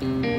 Bye.